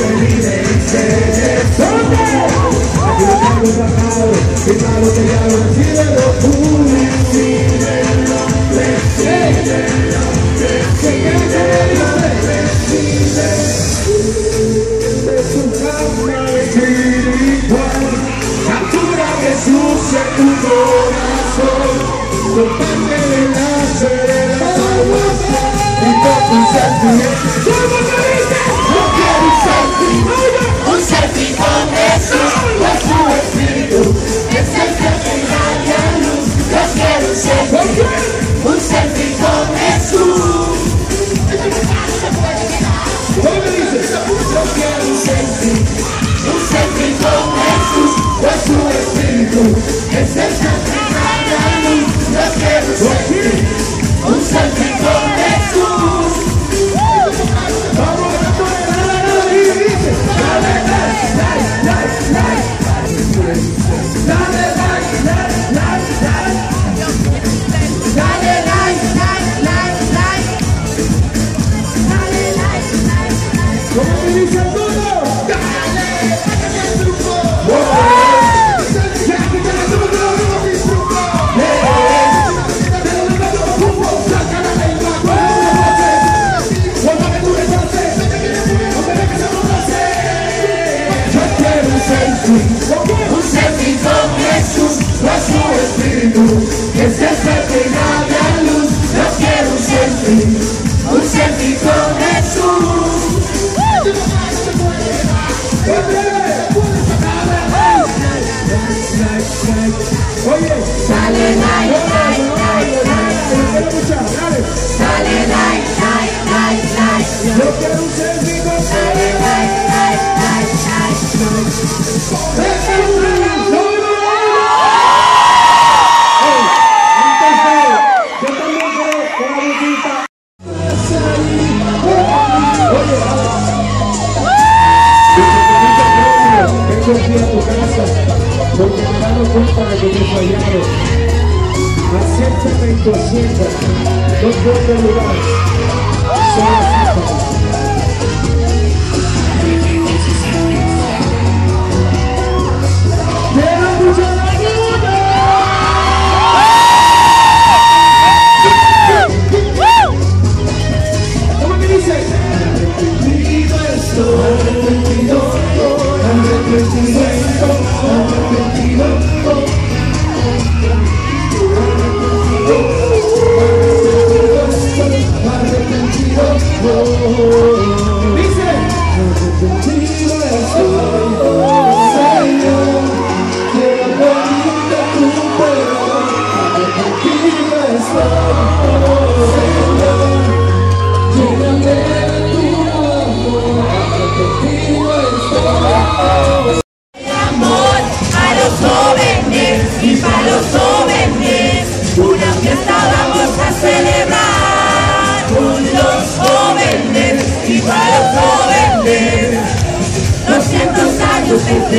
Feliz sacado Es a lo que ya lo decídelo tú Decídelo, decídelo, decídelo Decídelo De su calma espiritual Captura Jesús tu corazón Comparte el enlace de Y con tu sentimiento ¿Cómo? No quiero un selfie Un selfie que se sacrifican la luz, yo quiero ser un salpicón de cruz. Vamos a la nariz, dale like, like, like, like, dale like, like, like, like, dale like, like, like, like, dale like, like, como dice todo, dale, dale, dale, puedes a tu casa porque te dado cuenta de que te he fallado. Acéptate en tu hacienda, no.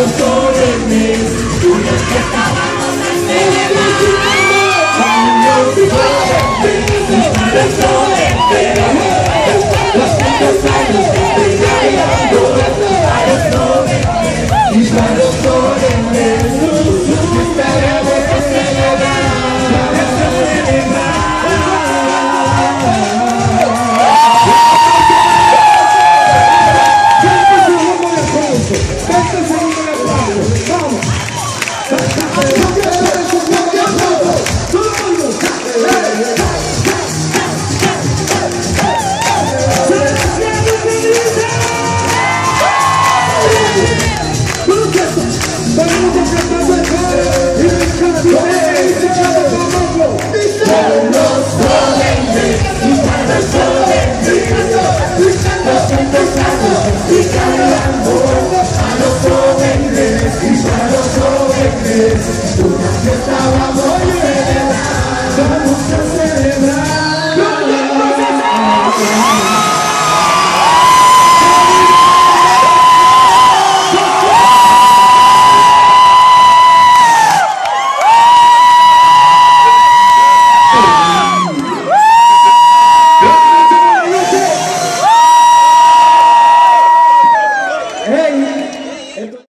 Let's go. I will